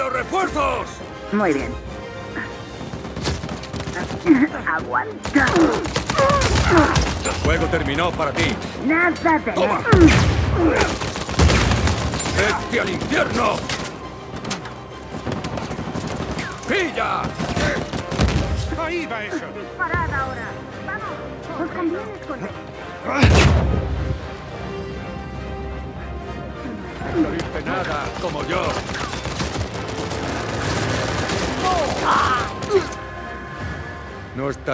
¡Pido refuerzos! Muy bien. Aguanta. El juego terminó para ti. Nada de... Toma. ¡Vete al infierno! ¡Pilla! Ahí va eso. Disparad ahora. Vamos. Os conviene esconder. No viste nada, como yo. No estaré